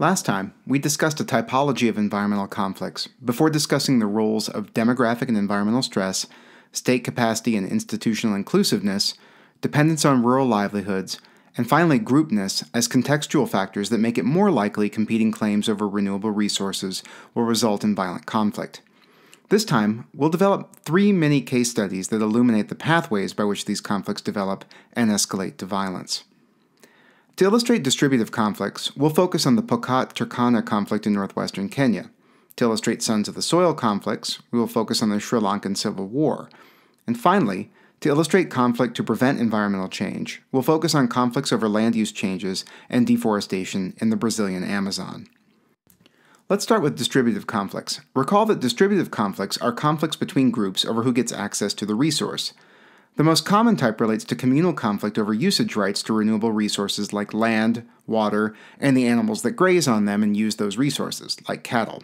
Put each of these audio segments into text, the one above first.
Last time, we discussed a typology of environmental conflicts before discussing the roles of demographic and environmental stress, state capacity and institutional inclusiveness, dependence on rural livelihoods, and finally groupness as contextual factors that make it more likely competing claims over renewable resources will result in violent conflict. This time, we'll develop three mini case studies that illuminate the pathways by which these conflicts develop and escalate to violence. To illustrate distributive conflicts, we'll focus on the Pokot Turkana conflict in northwestern Kenya. To illustrate Sons of the Soil conflicts, we will focus on the Sri Lankan Civil War. And finally, to illustrate conflict to prevent environmental change, we'll focus on conflicts over land use changes and deforestation in the Brazilian Amazon. Let's start with distributive conflicts. Recall that distributive conflicts are conflicts between groups over who gets access to the resource. The most common type relates to communal conflict over usage rights to renewable resources like land, water, and the animals that graze on them and use those resources, like cattle.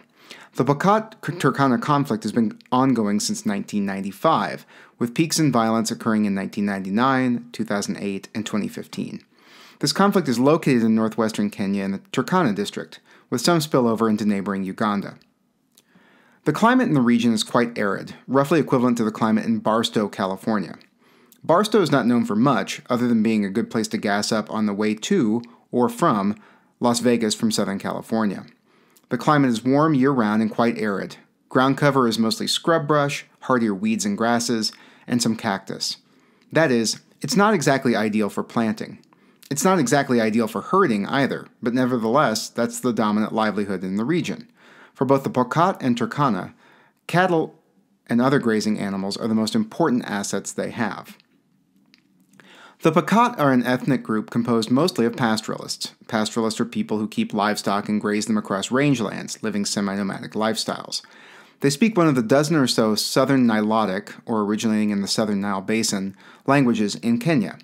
The Pokot Turkana conflict has been ongoing since 1995, with peaks in violence occurring in 1999, 2008, and 2015. This conflict is located in northwestern Kenya in the Turkana district, with some spillover into neighboring Uganda. The climate in the region is quite arid, roughly equivalent to the climate in Barstow, California. Barstow is not known for much, other than being a good place to gas up on the way to, or from, Las Vegas from Southern California. The climate is warm year round and quite arid. Ground cover is mostly scrub brush, hardier weeds and grasses, and some cactus. That is, it's not exactly ideal for planting. It's not exactly ideal for herding either, but nevertheless, that's the dominant livelihood in the region. For both the Pokot and Turkana, cattle and other grazing animals are the most important assets they have. The Pokot are an ethnic group composed mostly of pastoralists. Pastoralists are people who keep livestock and graze them across rangelands, living semi nomadic lifestyles. They speak one of the dozen or so Southern Nilotic, or originating in the Southern Nile Basin, languages in Kenya.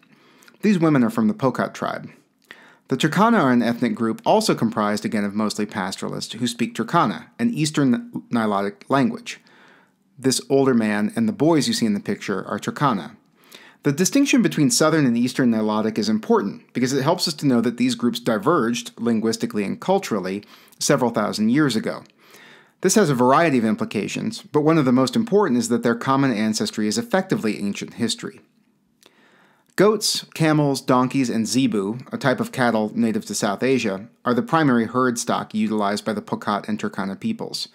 These women are from the Pokot tribe. The Turkana are an ethnic group also comprised again of mostly pastoralists who speak Turkana, an Eastern Nilotic language. This older man and the boys you see in the picture are Turkana. The distinction between Southern and Eastern Nilotic is important because it helps us to know that these groups diverged, linguistically and culturally, several thousand years ago. This has a variety of implications, but one of the most important is that their common ancestry is effectively ancient history. Goats, camels, donkeys, and zebu, a type of cattle native to South Asia, are the primary herd stock utilized by the Pokot and Turkana peoples.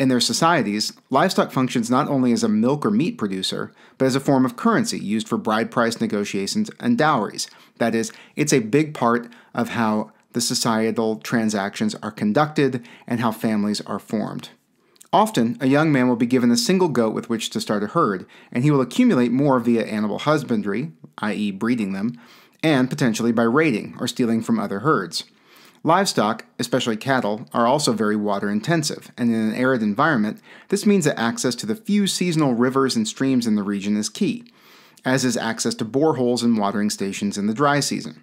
In their societies, livestock functions not only as a milk or meat producer, but as a form of currency used for bride price negotiations and dowries. That is, it's a big part of how the societal transactions are conducted and how families are formed. Often, a young man will be given a single goat with which to start a herd, and he will accumulate more via animal husbandry, i.e., breeding them, and potentially by raiding or stealing from other herds. Livestock, especially cattle, are also very water intensive, and in an arid environment, this means that access to the few seasonal rivers and streams in the region is key, as is access to boreholes and watering stations in the dry season.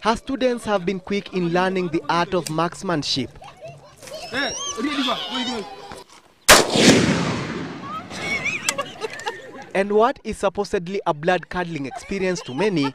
Her students have been quick in learning the art of marksmanship. And what is supposedly a blood curdling experience to many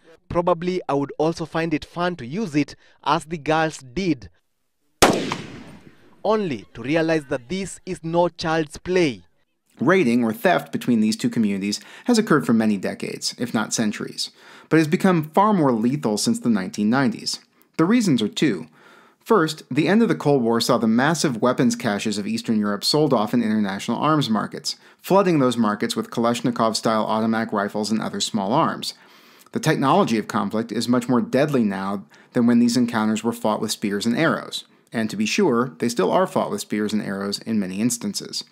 Probably I would also find it fun to use it as the girls did. Only to realize that this is no child's play. Raiding or theft between these two communities has occurred for many decades, if not centuries, but has become far more lethal since the 1990s. The reasons are two. First, the end of the Cold War saw the massive weapons caches of Eastern Europe sold off in international arms markets, flooding those markets with Kalashnikov style automatic rifles and other small arms. The technology of conflict is much more deadly now than when these encounters were fought with spears and arrows. And to be sure, they still are fought with spears and arrows in many instances.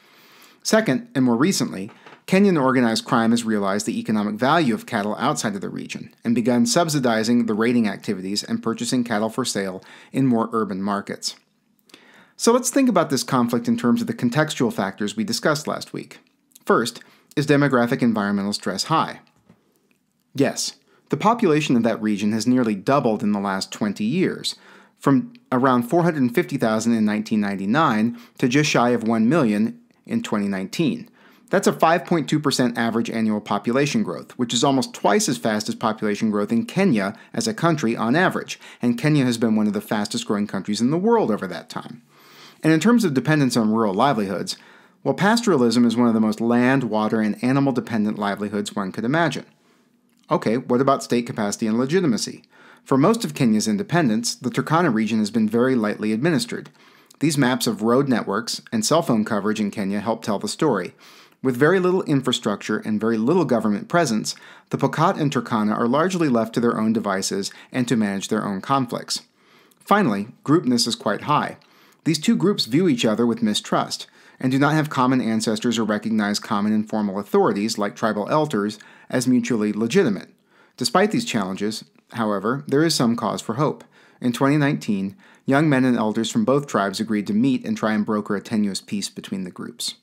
Second, and more recently, Kenyan organized crime has realized the economic value of cattle outside of the region and begun subsidizing the raiding activities and purchasing cattle for sale in more urban markets. So let's think about this conflict in terms of the contextual factors we discussed last week. First, is demographic environmental stress high? Yes, the population of that region has nearly doubled in the last 20 years, from around 450,000 in 1999 to just shy of 1 million in 2019. That's a 5.2% average annual population growth, which is almost twice as fast as population growth in Kenya as a country on average, and Kenya has been one of the fastest growing countries in the world over that time. And in terms of dependence on rural livelihoods, well, pastoralism is one of the most land, water, and animal dependent livelihoods one could imagine. Okay, what about state capacity and legitimacy? For most of Kenya's independence, the Turkana region has been very lightly administered. These maps of road networks and cell phone coverage in Kenya help tell the story. With very little infrastructure and very little government presence, the Pokot and Turkana are largely left to their own devices and to manage their own conflicts. Finally, groupness is quite high. These two groups view each other with mistrust and do not have common ancestors or recognize common informal authorities, like tribal elders, as mutually legitimate. Despite these challenges, however, there is some cause for hope. In 2019, young men and elders from both tribes agreed to meet and try and broker a tenuous peace between the groups.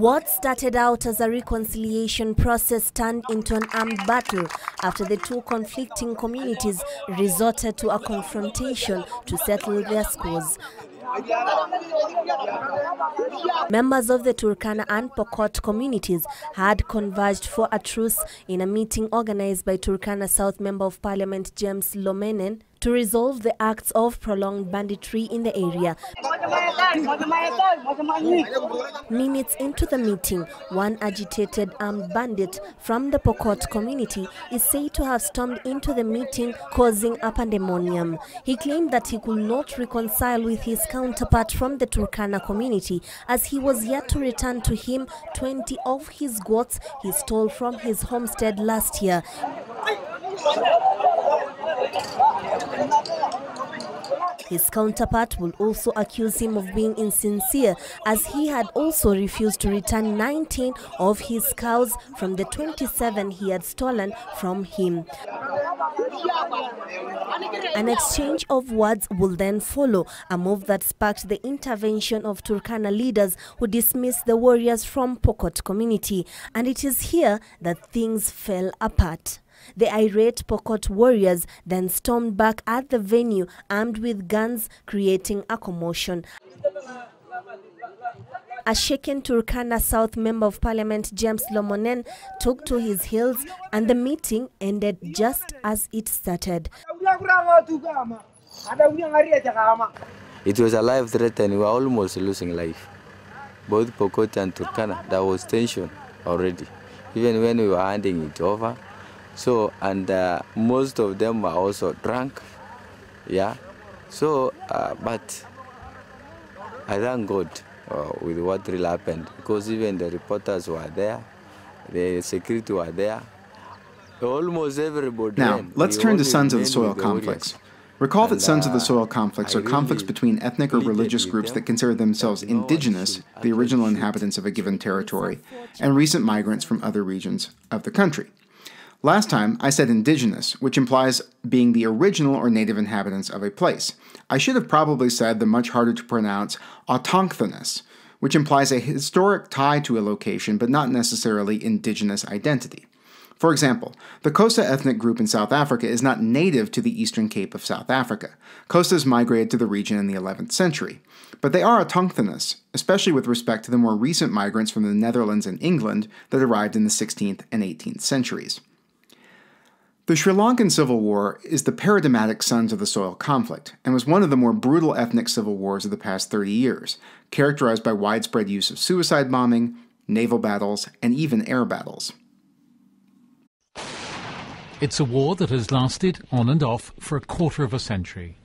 What started out as a reconciliation process turned into an armed battle after the two conflicting communities resorted to a confrontation to settle their scores. Members of the Turkana and Pokot communities had converged for a truce in a meeting organized by Turkana South Member of Parliament James Lomenen to resolve the acts of prolonged banditry in the area. Minutes into the meeting, one agitated armed bandit from the Pokot community is said to have stormed into the meeting, causing a pandemonium. He claimed that he could not reconcile with his counterpart from the Turkana community as he was yet to return to him 20 of his goats he stole from his homestead last year. His counterpart will also accuse him of being insincere as he had also refused to return 19 of his cows from the 27 he had stolen from him. An exchange of words will then follow, a move that sparked the intervention of Turkana leaders who dismissed the warriors from Pokot community. And it is here that things fell apart. The irate Pokot warriors then stormed back at the venue armed with guns, creating a commotion. A shaken Turkana South Member of Parliament James Lomonen took to his heels and the meeting ended just as it started. It was a life threat and we were almost losing life. Both Pokot and Turkana, there was tension already. Even when we were handing it over, so, and uh, most of them were also drunk. Yeah. So, uh, but I thank God uh, with what really happened because even the reporters were there, the security were there. Almost everybody. Now, let's turn to Sons of the Soil conflicts. Recall that Sons of the Soil conflicts are conflicts between ethnic or religious groups that consider themselves indigenous, the original inhabitants of a given territory, and recent migrants from other regions of the country. Last time, I said indigenous, which implies being the original or native inhabitants of a place. I should have probably said the much harder to pronounce autochthonous, which implies a historic tie to a location but not necessarily indigenous identity. For example, the Xhosa ethnic group in South Africa is not native to the Eastern Cape of South Africa. Xhosas migrated to the region in the 11th century. But they are autochthonous, especially with respect to the more recent migrants from the Netherlands and England that arrived in the 16th and 18th centuries. The Sri Lankan Civil War is the paradigmatic Sons of the Soil conflict and was one of the more brutal ethnic civil wars of the past 30 years, characterized by widespread use of suicide bombing, naval battles, and even air battles. It's a war that has lasted on and off for a quarter of a century.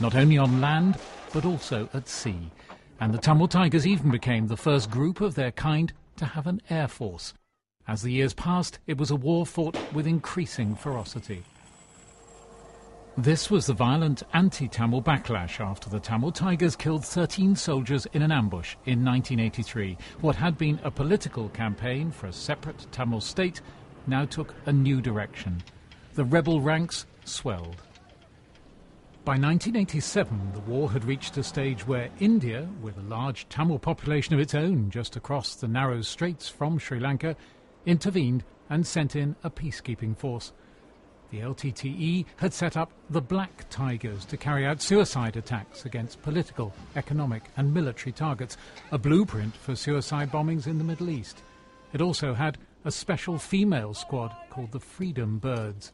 Not only on land, but also at sea. And the Tamil Tigers even became the first group of their kind to have an air force, as the years passed, it was a war fought with increasing ferocity. This was the violent anti-Tamil backlash after the Tamil Tigers killed 13 soldiers in an ambush in 1983. What had been a political campaign for a separate Tamil state now took a new direction. The rebel ranks swelled. By 1987, the war had reached a stage where India, with a large Tamil population of its own just across the narrow straits from Sri Lanka, intervened and sent in a peacekeeping force. The LTTE had set up the Black Tigers to carry out suicide attacks against political, economic, and military targets, a blueprint for suicide bombings in the Middle East. It also had a special female squad called the Freedom Birds.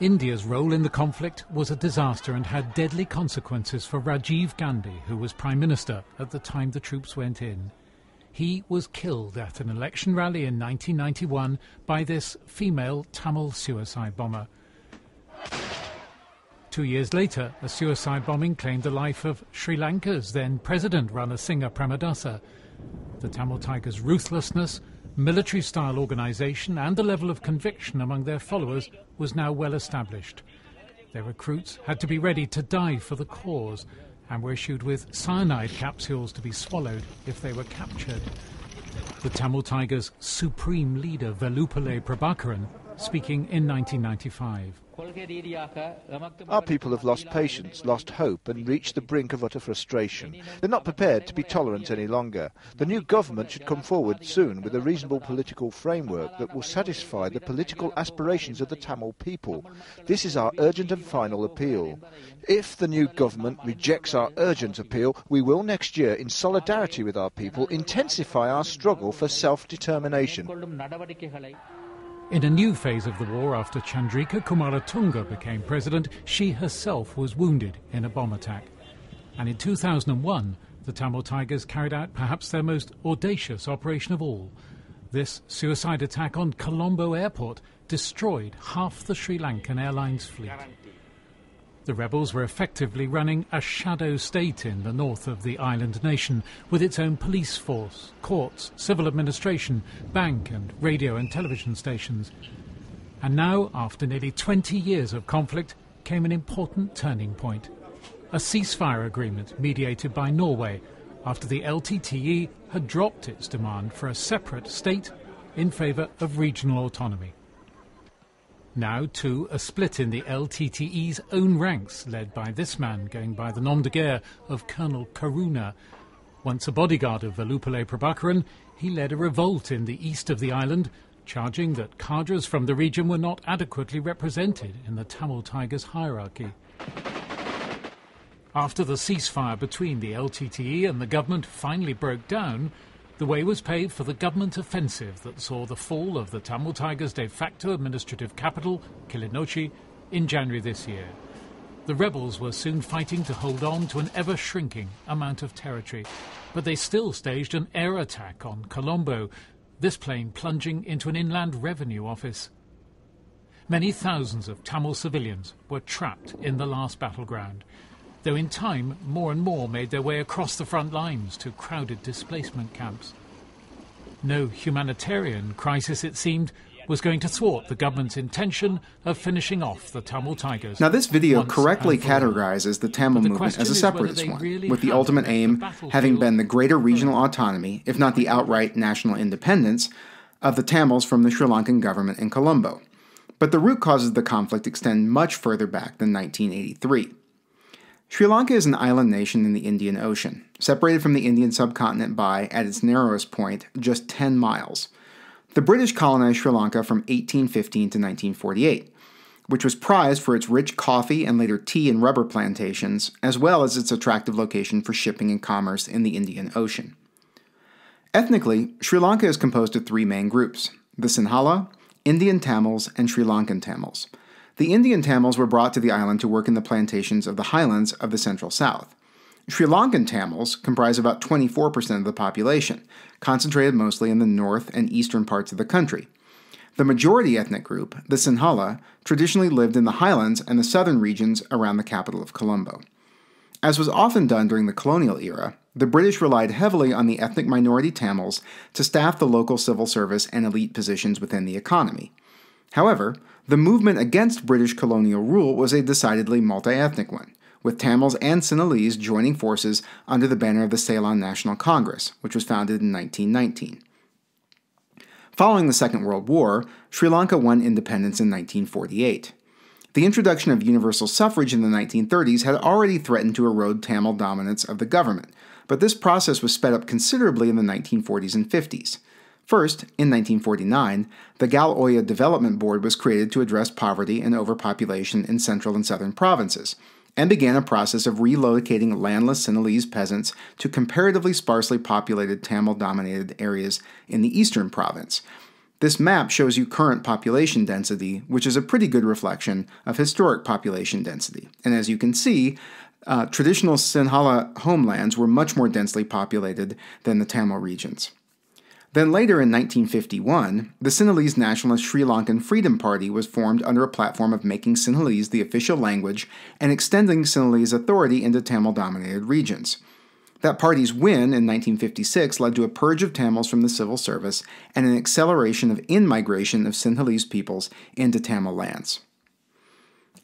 India's role in the conflict was a disaster and had deadly consequences for Rajiv Gandhi, who was Prime Minister at the time the troops went in. He was killed at an election rally in 1991 by this female Tamil suicide bomber. Two years later, a suicide bombing claimed the life of Sri Lanka's then President Ranasinghe Premadasa. The Tamil Tigers' ruthlessness, military style organisation, and the level of conviction among their followers was now well established. Their recruits had to be ready to die for the cause, and were issued with cyanide capsules to be swallowed if they were captured. The Tamil Tigers' supreme leader, Velupillai Prabhakaran, speaking in 1995. Our people have lost patience, lost hope, and reached the brink of utter frustration. They're not prepared to be tolerant any longer. The new government should come forward soon with a reasonable political framework that will satisfy the political aspirations of the Tamil people. This is our urgent and final appeal. If the new government rejects our urgent appeal, we will next year, in solidarity with our people, intensify our struggle for self determination. In a new phase of the war after Chandrika Kumaratunga became president, she herself was wounded in a bomb attack. And in 2001, the Tamil Tigers carried out perhaps their most audacious operation of all. This suicide attack on Colombo Airport destroyed half the Sri Lankan Airlines fleet. The rebels were effectively running a shadow state in the north of the island nation, with its own police force, courts, civil administration, bank and radio and television stations. And now, after nearly 20 years of conflict, came an important turning point. A ceasefire agreement mediated by Norway after the LTTE had dropped its demand for a separate state in favour of regional autonomy. Now, too, a split in the LTTE's own ranks, led by this man going by the nom de guerre of Colonel Karuna. Once a bodyguard of Velupillai Prabhakaran, he led a revolt in the east of the island, charging that cadres from the region were not adequately represented in the Tamil Tigers hierarchy. After the ceasefire between the LTTE and the government finally broke down, the way was paved for the government offensive that saw the fall of the Tamil Tigers' de facto administrative capital, Kilinochchi, in January this year. The rebels were soon fighting to hold on to an ever shrinking amount of territory, but they still staged an air attack on Colombo, this plane plunging into an inland revenue office. Many thousands of Tamil civilians were trapped in the last battleground though in time more and more made their way across the front lines to crowded displacement camps. No humanitarian crisis, it seemed, was going to thwart the government's intention of finishing off the Tamil Tigers. Now, this video correctly categorizes the Tamil the movement as a separatist one, really with the ultimate aim having been the greater regional autonomy, if not the outright national independence, of the Tamils from the Sri Lankan government in Colombo. But the root causes of the conflict extend much further back than 1983. Sri Lanka is an island nation in the Indian Ocean, separated from the Indian subcontinent by, at its narrowest point, just 10 miles. The British colonized Sri Lanka from 1815 to 1948, which was prized for its rich coffee and later tea and rubber plantations, as well as its attractive location for shipping and commerce in the Indian Ocean. Ethnically, Sri Lanka is composed of three main groups the Sinhala, Indian Tamils, and Sri Lankan Tamils. The Indian Tamils were brought to the island to work in the plantations of the highlands of the central south. Sri Lankan Tamils comprise about 24% of the population, concentrated mostly in the north and eastern parts of the country. The majority ethnic group, the Sinhala, traditionally lived in the highlands and the southern regions around the capital of Colombo. As was often done during the colonial era, the British relied heavily on the ethnic minority Tamils to staff the local civil service and elite positions within the economy. However, the movement against British colonial rule was a decidedly multi ethnic one, with Tamils and Sinhalese joining forces under the banner of the Ceylon National Congress, which was founded in 1919. Following the Second World War, Sri Lanka won independence in 1948. The introduction of universal suffrage in the 1930s had already threatened to erode Tamil dominance of the government, but this process was sped up considerably in the 1940s and 50s. First, in 1949, the Gal Oya Development Board was created to address poverty and overpopulation in central and southern provinces, and began a process of relocating landless Sinhalese peasants to comparatively sparsely populated Tamil dominated areas in the eastern province, this map shows you current population density, which is a pretty good reflection of historic population density. And as you can see, uh, traditional Sinhala homelands were much more densely populated than the Tamil regions. Then later in 1951, the Sinhalese Nationalist Sri Lankan Freedom Party was formed under a platform of making Sinhalese the official language and extending Sinhalese authority into Tamil dominated regions. That party's win in 1956 led to a purge of Tamils from the civil service and an acceleration of in migration of Sinhalese peoples into Tamil lands.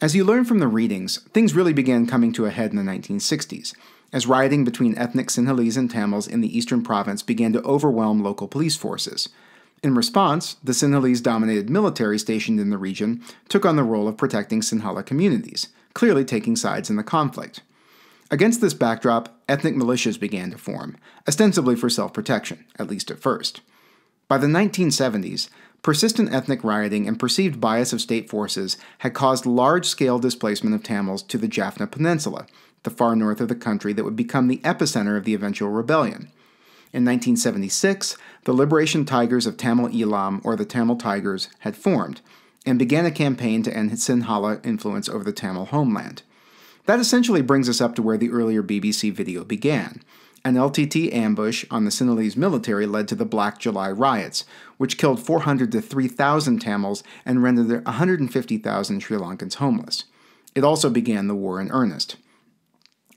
As you learn from the readings, things really began coming to a head in the 1960s, as rioting between ethnic Sinhalese and Tamils in the eastern province began to overwhelm local police forces. In response, the Sinhalese dominated military stationed in the region took on the role of protecting Sinhala communities, clearly taking sides in the conflict. Against this backdrop, ethnic militias began to form, ostensibly for self protection, at least at first. By the 1970s, persistent ethnic rioting and perceived bias of state forces had caused large scale displacement of Tamils to the Jaffna Peninsula, the far north of the country that would become the epicenter of the eventual rebellion. In 1976, the Liberation Tigers of Tamil Eelam, or the Tamil Tigers, had formed, and began a campaign to end Sinhala influence over the Tamil homeland. That essentially brings us up to where the earlier BBC video began. An LTT ambush on the Sinhalese military led to the Black July riots, which killed 400 to 3,000 Tamils and rendered 150,000 Sri Lankans homeless. It also began the war in earnest.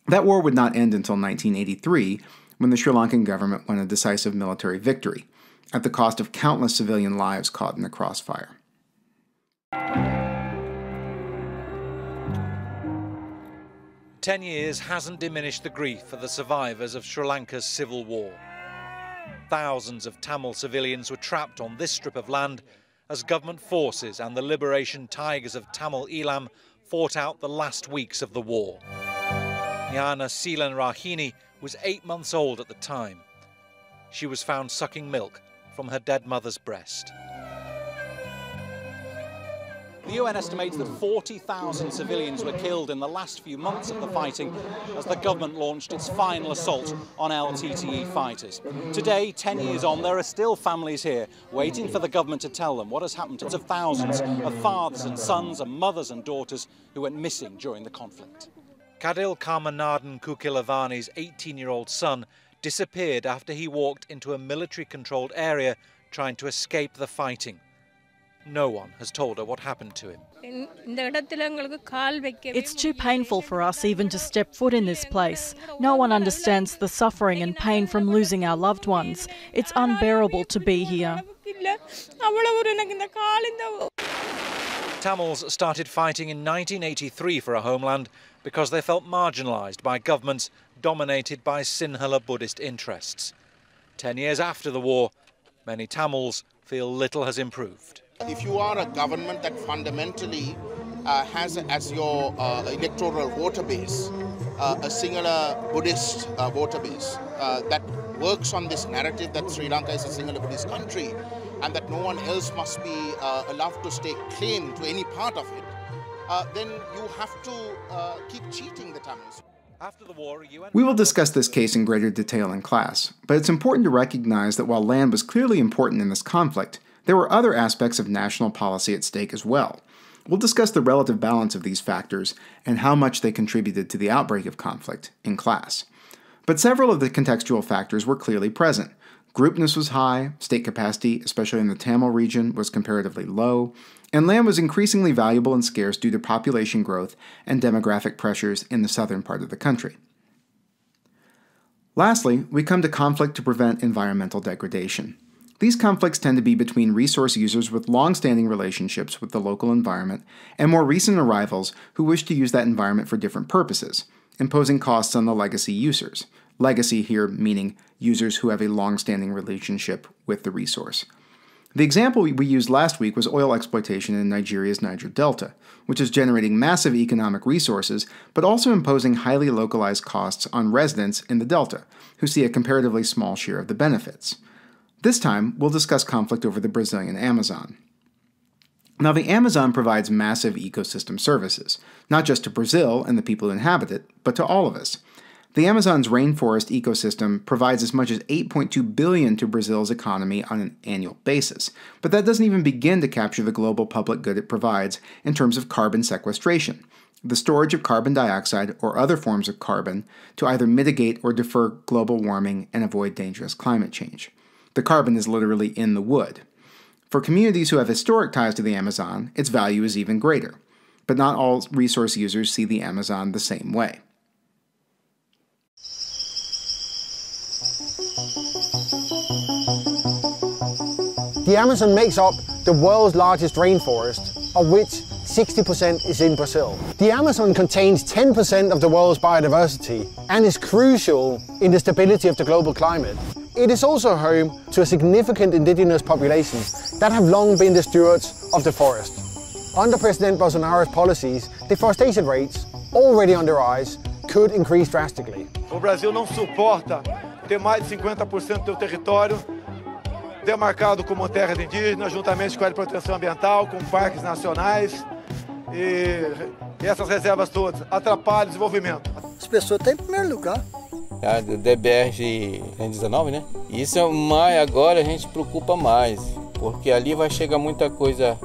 That war would not end until 1983, when the Sri Lankan government won a decisive military victory, at the cost of countless civilian lives caught in the crossfire. Ten years hasn't diminished the grief for the survivors of Sri Lanka's civil war. Thousands of Tamil civilians were trapped on this strip of land as government forces and the Liberation Tigers of Tamil Eelam fought out the last weeks of the war. Nyana Seelan Rahini was eight months old at the time. She was found sucking milk from her dead mother's breast. The UN estimates that 40,000 civilians were killed in the last few months of the fighting as the government launched its final assault on LTTE fighters. Today, 10 years on, there are still families here waiting for the government to tell them what has happened to thousands of fathers and sons and mothers and daughters who went missing during the conflict. Kadil Karmanardan Kukilavani's 18-year-old son disappeared after he walked into a military-controlled area trying to escape the fighting. No one has told her what happened to him. It's too painful for us even to step foot in this place. No one understands the suffering and pain from losing our loved ones. It's unbearable to be here. Tamils started fighting in 1983 for a homeland because they felt marginalised by governments dominated by Sinhala Buddhist interests. Ten years after the war, many Tamils feel little has improved. If you are a government that fundamentally uh, has as your uh, electoral voter base uh, a Sinhala Buddhist uh, voter base uh, that works on this narrative that Sri Lanka is a Sinhala Buddhist country and that no one else must be uh, allowed to stake claim to any part of it, then you have to keep cheating the Tamils. War, We will discuss this case in greater detail in class, but it's important to recognize that while land was clearly important in this conflict, there were other aspects of national policy at stake as well. We'll discuss the relative balance of these factors and how much they contributed to the outbreak of conflict in class. But several of the contextual factors were clearly present. Groupness was high, state capacity, especially in the Tamil region, was comparatively low, and land was increasingly valuable and scarce due to population growth and demographic pressures in the southern part of the country. Lastly, we come to conflict to prevent environmental degradation. These conflicts tend to be between resource users with long standing relationships with the local environment and more recent arrivals who wish to use that environment for different purposes, imposing costs on the legacy users. Legacy here meaning users who have a long standing relationship with the resource. The example we used last week was oil exploitation in Nigeria's Niger Delta, which is generating massive economic resources, but also imposing highly localized costs on residents in the Delta, who see a comparatively small share of the benefits. This time, we'll discuss conflict over the Brazilian Amazon. Now, the Amazon provides massive ecosystem services, not just to Brazil and the people who inhabit it, but to all of us. The Amazon's rainforest ecosystem provides as much as 8.2 billion to Brazil's economy on an annual basis, but that doesn't even begin to capture the global public good it provides in terms of carbon sequestration, the storage of carbon dioxide or other forms of carbon to either mitigate or defer global warming and avoid dangerous climate change. The carbon is literally in the wood. For communities who have historic ties to the Amazon, its value is even greater. But not all resource users see the Amazon the same way. The Amazon makes up the world's largest rainforest, of which 60% is in Brazil. The Amazon contains 10% of the world's biodiversity and is crucial in the stability of the global climate. It is also home to a significant indigenous population that have long been the stewards of the forest. Under President Bolsonaro's policies, deforestation rates, already on the rise, could increase drastically. O Brasil não suporta ter mais de 50% do território demarcado como terra de indígena, juntamente com a proteção ambiental, com parques nacionais e, e essas reservas todas atrapalham o desenvolvimento. As pessoas estão em primeiro lugar. A DBR 19, né? Isso é mais agora a gente preocupa mais, porque ali vai chegar muita coisa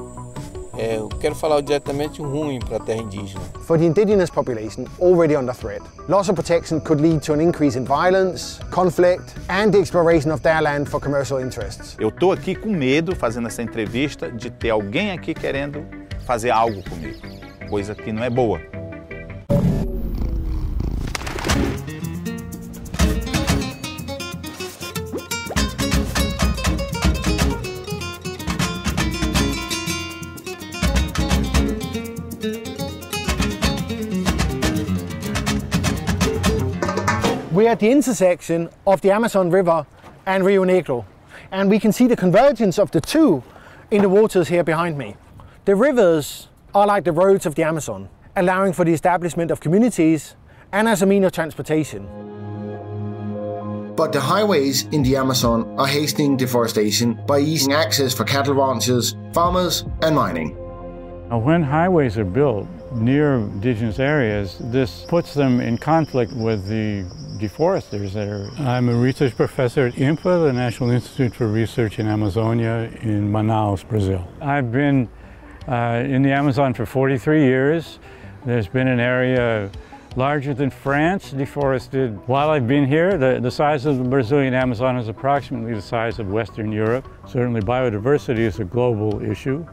é, eu quero falar diretamente ruim para a terra indígena. For the indigenous population already under threat, loss of protection could lead to an increase in violence, conflict and the exploration of their land for commercial interests. Eu tô aqui com medo fazendo essa entrevista de ter alguém aqui querendo fazer algo comigo, coisa que não é boa. At the intersection of the Amazon River and Rio Negro, and we can see the convergence of the two in the waters here behind me. The rivers are like the roads of the Amazon, allowing for the establishment of communities and as a mean of transportation. But the highways in the Amazon are hastening deforestation by easing access for cattle ranchers, farmers, and mining. When highways are built near indigenous areas, this puts them in conflict with the deforesters that are. I'm a research professor at INPA, the National Institute for Research in Amazonia in Manaus, Brazil. I've been uh, in the Amazon for 43 years. There's been an area larger than France deforested. While I've been here, the, the size of the Brazilian Amazon is approximately the size of Western Europe. Certainly biodiversity is a global issue.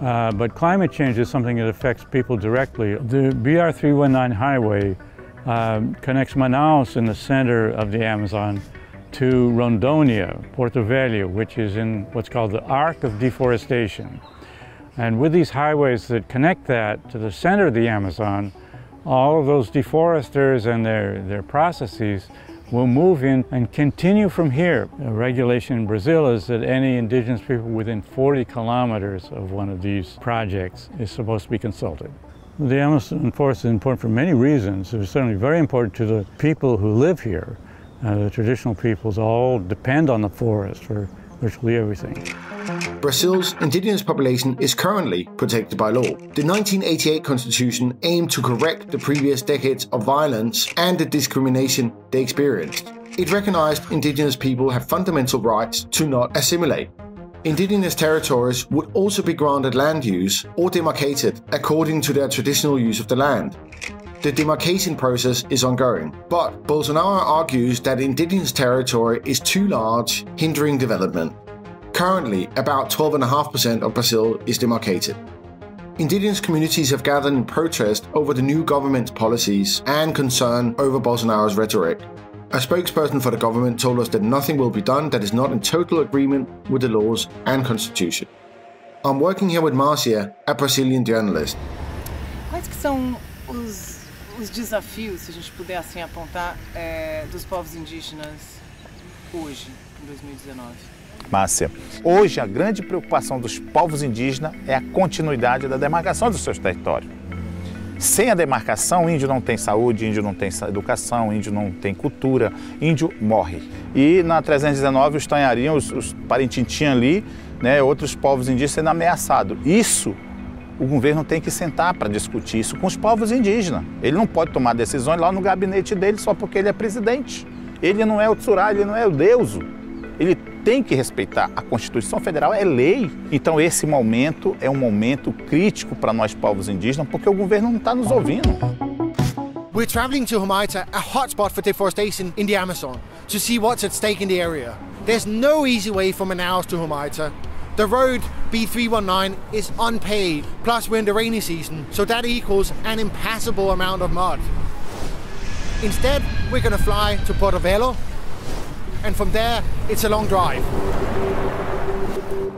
Uh, but climate change is something that affects people directly. The BR319 highway um, connects Manaus in the center of the Amazon to Rondonia, Porto Velho, which is in what's called the arc of deforestation. And with these highways that connect that to the center of the Amazon, all of those deforesters and their, their processes will move in and continue from here. A regulation in Brazil is that any indigenous people within 40 kilometers of one of these projects is supposed to be consulted. The Amazon forest is important for many reasons. It's certainly very important to the people who live here. Uh, the traditional peoples all depend on the forest for virtually everything. Brazil's indigenous population is currently protected by law. The 1988 constitution aimed to correct the previous decades of violence and the discrimination they experienced. It recognized indigenous people have fundamental rights to not assimilate. Indigenous territories would also be granted land use or demarcated according to their traditional use of the land. The demarcation process is ongoing, but Bolsonaro argues that indigenous territory is too large, hindering development. Currently, about 12.5% of Brazil is demarcated. Indigenous communities have gathered in protest over the new government's policies and concern over Bolsonaro's rhetoric. A spokesperson for the government told us that nothing will be done that is not in total agreement with the laws and constitution. I'm working here with Marcia, a Brazilian journalist. Quais que são os, os desafios, se a gente puder assim apontar, é, dos povos indígenas hoje, em 2019? Márcia, hoje a grande preocupação dos povos indígenas é a continuidade da demarcação dos seus territórios. Sem a demarcação, índio não tem saúde, índio não tem educação, índio não tem cultura, índio morre. E na 319 os Tanhariam, os, os Parintintim ali, né, outros povos indígenas sendo ameaçados. Isso o governo tem que sentar para discutir isso com os povos indígenas. Ele não pode tomar decisões lá no gabinete dele só porque ele é presidente. Ele não é o Tsurá, ele não é o Deuso. Ele tem que respeitar. A Constituição Federal é lei. Então esse momento é um momento crítico para nós povos indígenas, porque o governo não está nos ouvindo. We're traveling to Humaita, a hotspot for deforestation in the Amazon, to see what's at stake in the area. There's no easy way from Manaus to Humaita. The road B319 is unpaved, plus we're in the rainy season, so that equals an impassable amount of mud. Instead, we're gonna fly to Porto Velo, and from there, it's a long drive.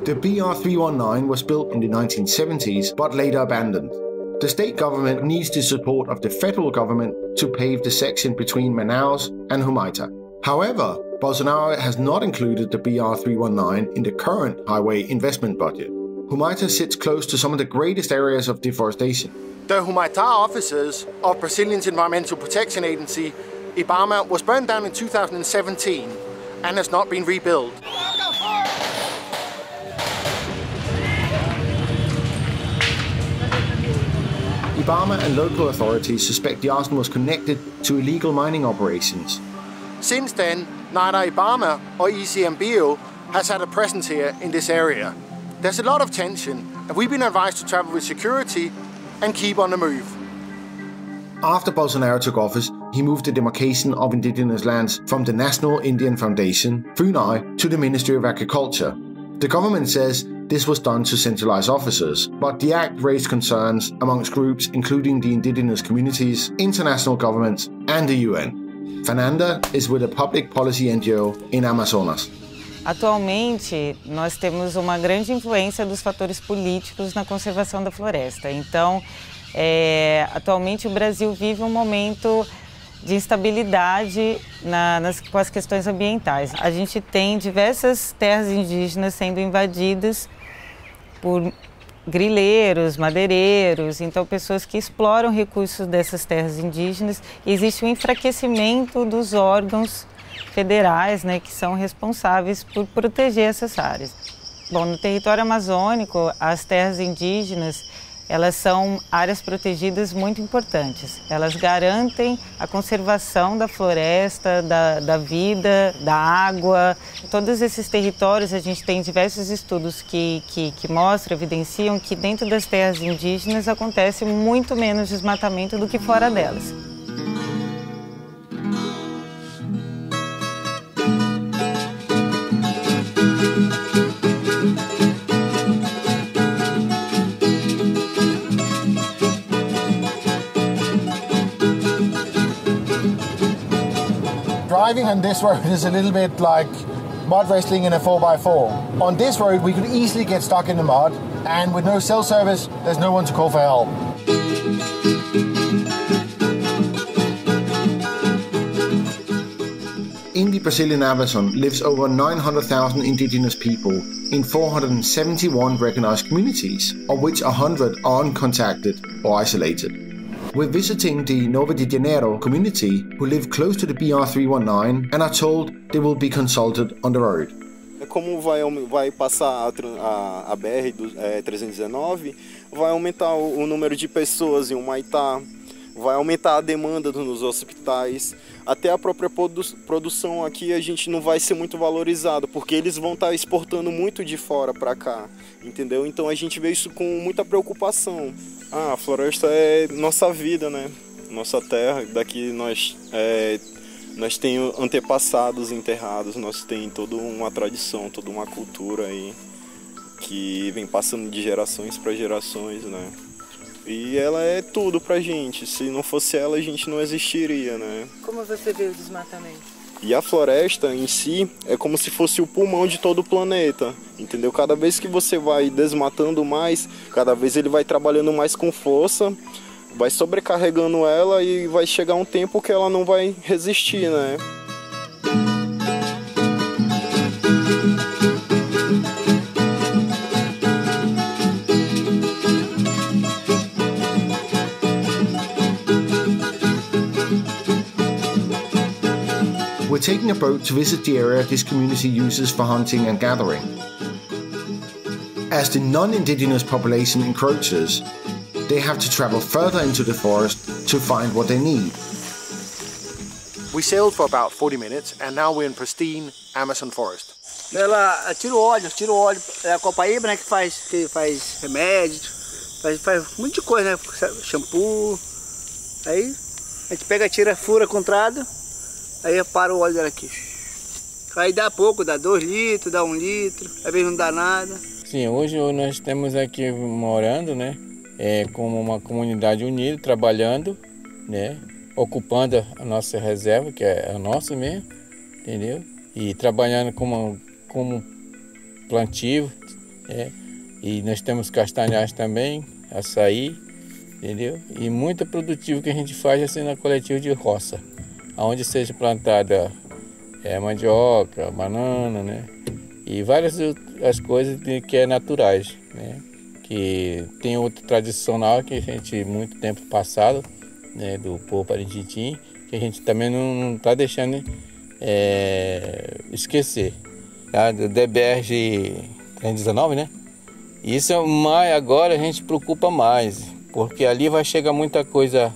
The BR319 was built in the 1970s but later abandoned. The state government needs the support of the federal government to pave the section between Manaus and Humaita. However, Bolsonaro has not included the BR319 in the current highway investment budget. Humaita sits close to some of the greatest areas of deforestation. The Humaita offices of Brazilian's Environmental Protection Agency, IBAMA, was burned down in 2017 and has not been rebuilt. Ibama and local authorities suspect the arson was connected to illegal mining operations. Since then, neither Ibama or ICMBio has had a presence here in this area. There's a lot of tension, and we've been advised to travel with security and keep on the move. After Bolsonaro took office, he moved the demarcation of indigenous lands from the National Indian Foundation, FUNAI, to the Ministry of Agriculture. The government says this was done to centralize officers, but the act raised concerns amongst groups including the indigenous communities, international governments, and the UN. Fernanda is with a public policy NGO in Amazonas. Atualmente, nós temos uma grande influência dos fatores políticos na conservação da floresta. Então, é, atualmente o Brasil vive um momento de instabilidade na, nas, com as questões ambientais. A gente tem diversas terras indígenas sendo invadidas por grileiros, madeireiros, então pessoas que exploram recursos dessas terras indígenas. Existe um enfraquecimento dos órgãos federais, né, que são responsáveis por proteger essas áreas. Bom, no território amazônico, as terras indígenas elas são áreas protegidas muito importantes. Elas garantem a conservação da floresta, da, da vida, da água. Todos esses territórios, a gente tem diversos estudos que, que, que mostram, evidenciam que dentro das terras indígenas acontece muito menos desmatamento do que fora delas. Driving on this road is a little bit like mud wrestling in a 4x4. On this road, we could easily get stuck in the mud, and with no cell service, there's no one to call for help. In the Brazilian Amazon lives over 900,000 indigenous people in 471 recognized communities, of which 100 are uncontacted or isolated. We're visiting the Nova de Janeiro community who live close to the BR319 and are told they will be consulted on the road. Como vai, vai passar a, a BR-319, um vai aumentar o, o número de pessoas em Humaitá, vai aumentar a demanda nos hospitais, até a própria produ produção aqui a gente não vai ser muito valorizado, porque eles vão estar exportando muito de fora para cá, entendeu? Então a gente vê isso com muita preocupação. Ah, a floresta é nossa vida, né? Nossa terra, daqui nós é, nós temos antepassados enterrados, nós tem toda uma tradição, toda uma cultura aí que vem passando de gerações para gerações, né? E ela é tudo pra gente. Se não fosse ela, a gente não existiria, né? Como você vê o desmatamento? E a floresta em si é como se fosse o pulmão de todo o planeta, entendeu? Cada vez que você vai desmatando mais, cada vez ele vai trabalhando mais com força, vai sobrecarregando ela e vai chegar um tempo que ela não vai resistir, né? Taking a boat to visit the area this community uses for hunting and gathering. As the non-indigenous population encroaches, they have to travel further into the forest to find what they need. We sailed for about 40 minutes and now we're in pristine Amazon forest. Ela tira o óleo, tira o óleo, é a copaíba, né, que faz, que faz remédio, faz, faz um monte de coisa, né, shampoo. Aí a gente pega, tira, fura com trado, aí para o óleo dela aqui. Aí dá pouco, dá 2 litros, dá 1 um litro, às vezes não dá nada. Sim, hoje nós estamos aqui morando, né, é, como uma comunidade unida, trabalhando, né, ocupando a nossa reserva, que é a nossa mesmo, entendeu? E trabalhando como, como plantio, é, e nós temos castanhais também, açaí, entendeu? E muito produtivo que a gente faz assim na coletiva de roça, aonde seja plantada é, mandioca, banana, né? E várias as coisas de, que é naturais, né? Que tem outro tradicional que a gente muito tempo passado, né, do povo Parintiti, que a gente também não está deixando é, esquecer. Tá? Do DBR 319, né? Isso é mais agora a gente preocupa mais, porque ali vai chegar muita coisa.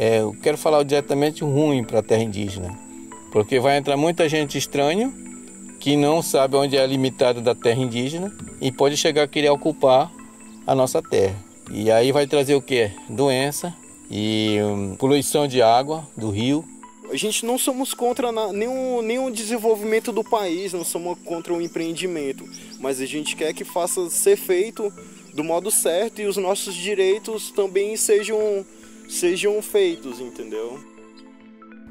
É, eu quero falar diretamente ruim para a terra indígena, porque vai entrar muita gente estranha que não sabe onde é a limitada da terra indígena e pode chegar a querer ocupar a nossa terra. E aí vai trazer o que? Doença e um, poluição de água do rio. A gente não somos contra nenhum, nenhum desenvolvimento do país, não somos contra o empreendimento, mas a gente quer que faça ser feito do modo certo e os nossos direitos também sejam, sejam feitos, entendeu?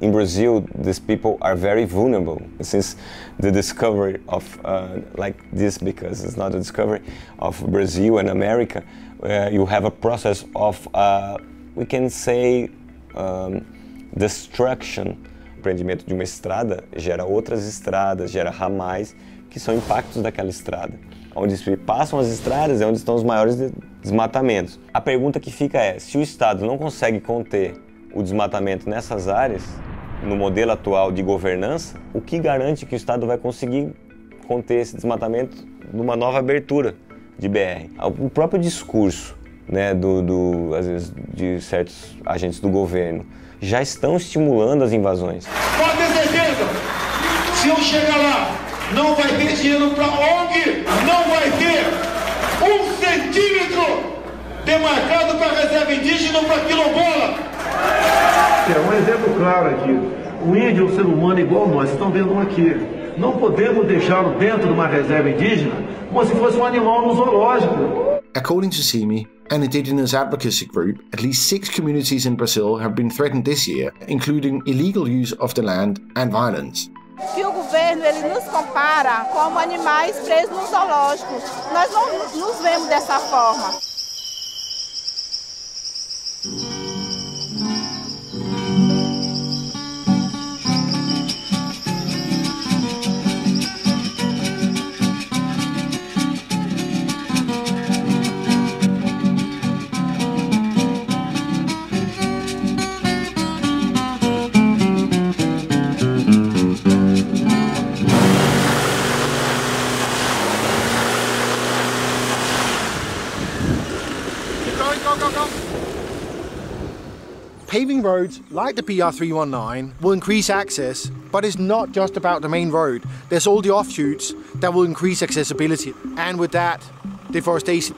In Brazil, these people are very vulnerable since the discovery of uh, like this, because it's not a discovery of Brazil and America. Uh, you have a process of, uh, we can say, um, destruction. O empreendimento de uma estrada gera outras estradas, gera ramais, que são impactos daquela estrada. Onde se passam as estradas é onde estão os maiores desmatamentos. A pergunta que fica é: se o Estado não consegue conter o desmatamento nessas áreas, no modelo atual de governança, o que garante que o Estado vai conseguir conter esse desmatamento numa nova abertura de BR? O próprio discurso né, do, do, às vezes, de certos agentes do governo já estão estimulando as invasões. Pode ter certeza, se eu chegar lá, não vai ter dinheiro para ONG, não vai ter um centímetro demarcado para reserva indígena ou para quilombola. É um exemplo claro aqui. O índio é um ser humano igual nós, estão vendo aqui. Não podemos deixá-lo dentro de uma reserva indígena como se fosse um animal no zoológico. According to CIMI, an indigenous advocacy group, at least six communities in Brazil have been threatened this year, including illegal use of the land and violence. Que o governo ele nos compara como animais presos no zoológico. Nós não nos vemos dessa forma. Paving roads like the BR319 will increase access, but it's not just about the main road. There's all the offshoots that will increase accessibility, and with that, deforestation.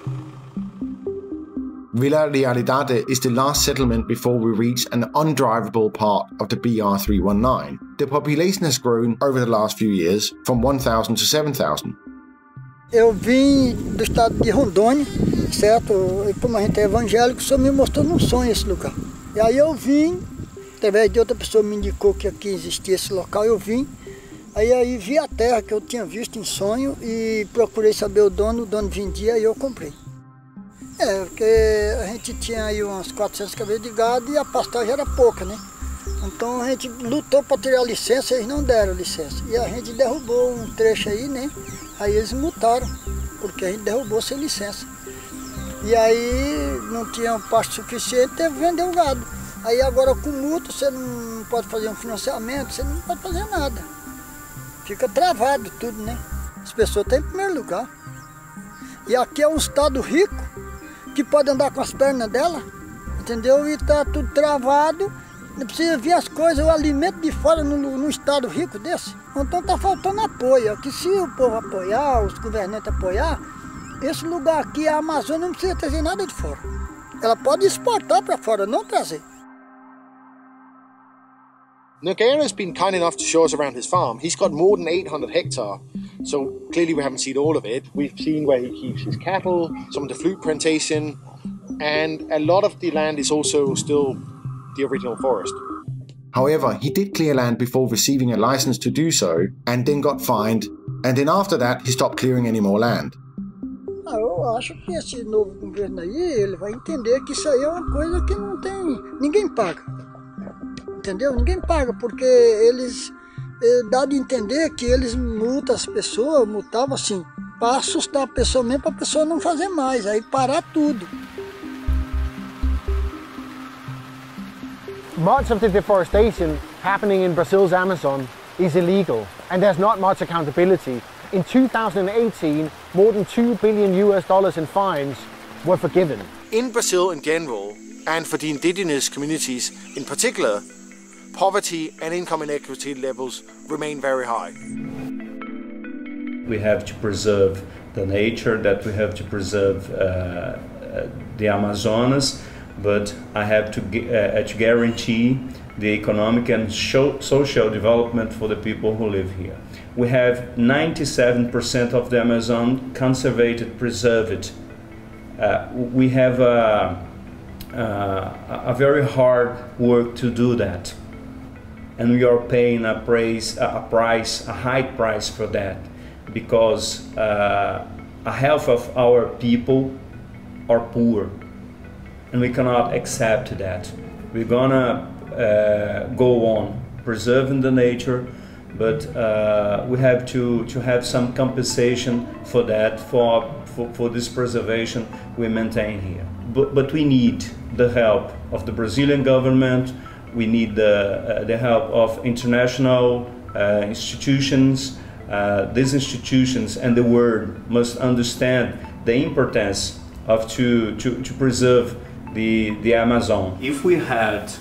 Vila Realidade is the last settlement before we reach an undrivable part of the BR319. The population has grown over the last few years from 1,000 to 7,000. Eu vim do estado de Rondônia, certo? E como a gente é evangélico, o senhor me mostrou num sonho esse lugar. E aí eu vim Através de outra pessoa me indicou que aqui existia esse local, eu vim. Aí, aí vi a terra que eu tinha visto em sonho e procurei saber o dono, o dono vendia e eu comprei. É, porque a gente tinha aí umas 400 cabeças de gado e a pastagem era pouca, né? Então a gente lutou para tirar a licença, eles não deram licença. E a gente derrubou um trecho aí, né? Aí eles multaram, porque a gente derrubou sem licença. E aí não tinha pasto suficiente, teve que vender o gado. Aí agora com multa você não pode fazer um financiamento, você não pode fazer nada. Fica travado tudo, né? As pessoas estão em primeiro lugar. E aqui é um estado rico, que pode andar com as pernas dela, entendeu? E tá tudo travado, não precisa vir as coisas, o alimento de fora num, estado rico desse. Então tá faltando apoio, que se o povo apoiar, os governantes apoiar, esse lugar aqui, a Amazônia, não precisa trazer nada de fora. Ela pode exportar para fora, não trazer. Nogueira's been kind enough to show us around his farm. He's got more than 800 hectare, so clearly we haven't seen all of it. We've seen where he keeps his cattle, some of the flute plantation, and a lot of the land is also still the original forest. However, he did clear land before receiving a license to do so, and then got fined, and then after that he stopped clearing any more land. Ah, eu acho que esse novo governo aí, ele vai entender que isso aí é uma coisa que não tem, ninguém paga. entendeu? Ninguém paga, porque eles eh, dá de entender que eles multam as pessoas, multavam assim, para assustar a pessoa mesmo, para a pessoa não fazer mais, aí parar tudo. Much of the deforestation happening in Brazil's Amazon is illegal and there's not much accountability. In 2018, more than 2 billion US dollars in fines were forgiven. In Brazil in general, and for the indigenous communities in particular, poverty and income inequality levels remain very high. We have to preserve the nature, that we have to preserve uh, uh, the Amazonas, but I have to, uh, to guarantee the economic and social development for the people who live here. We have 97% of the Amazon conserved, preserved. Uh, we have a, uh, a very hard work to do that and we are paying a price, a price, a high price for that, because uh, a half of our people are poor, and we cannot accept that. We're gonna uh, go on preserving the nature, but uh, we have to, to have some compensation for that, for, for, for this preservation we maintain here. But, but we need the help of the Brazilian government, we need the, uh, the help of international uh, institutions. Uh, these institutions and the world must understand the importance of to, to, to preserve the, the Amazon. If we had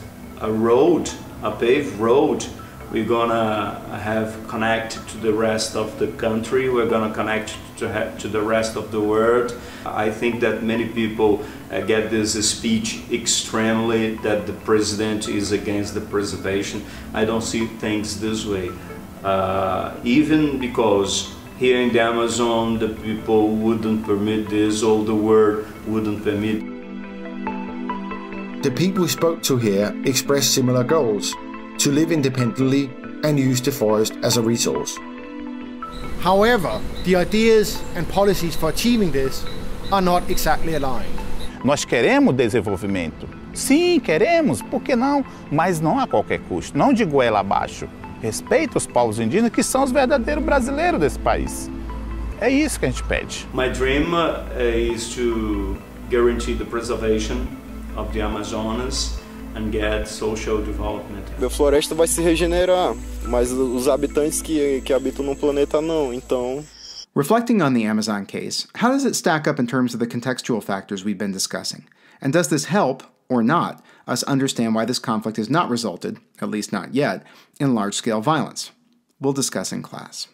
a road, a paved road, we're gonna have connect to the rest of the country. We're gonna connect to, to the rest of the world. I think that many people uh, get this speech extremely that the president is against the preservation. I don't see things this way. Uh, even because here in the Amazon the people wouldn't permit this all the world wouldn't permit. The people we spoke to here expressed similar goals to live independently and use the forest as a resource. However, the ideas and policies for achieving this are not exactly aligned. Nós queremos desenvolvimento. Sim, queremos, por que não? Mas não a qualquer custo, não de goela abaixo. Respeita os povos indígenas que são os verdadeiros brasileiros desse país. É isso que a gente pede. My dream uh, is to guarantee the preservation of the Amazonas and get social development. A floresta vai se regenerar, mas os habitantes que, que habitam no planeta não, então Reflecting on the Amazon case, how does it stack up in terms of the contextual factors we've been discussing? And does this help, or not, us understand why this conflict has not resulted, at least not yet, in large scale violence? We'll discuss in class.